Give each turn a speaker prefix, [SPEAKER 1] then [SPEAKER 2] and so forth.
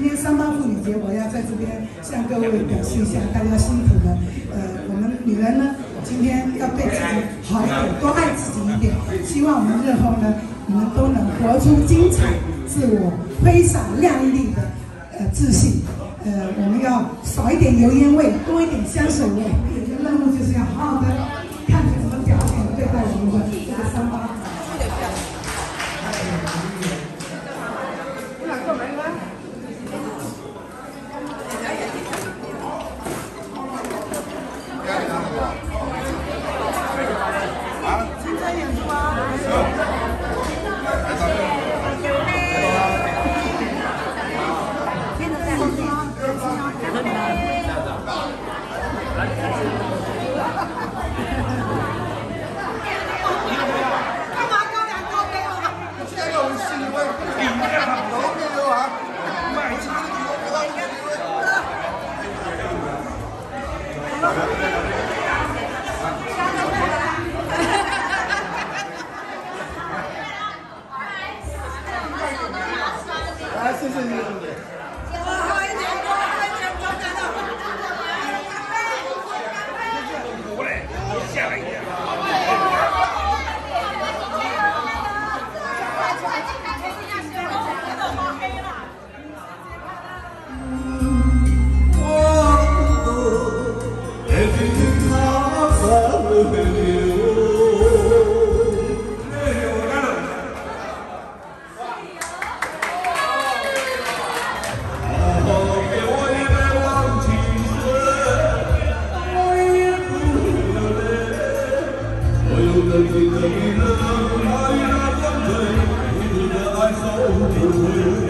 [SPEAKER 1] 今天三八妇女节我要在这边向各位表示一下大家辛苦了呃我们女人呢今天要对自己好一点多爱自己一点希望我们日后呢你们都能活出精彩自我非常靓丽的呃自信呃我们要少一点油烟味多一点香水味。那么
[SPEAKER 2] 谢谢谢谢。
[SPEAKER 3] Everything comes up with you đời đời đời đời đời đời đời đời đời đời đời đời đời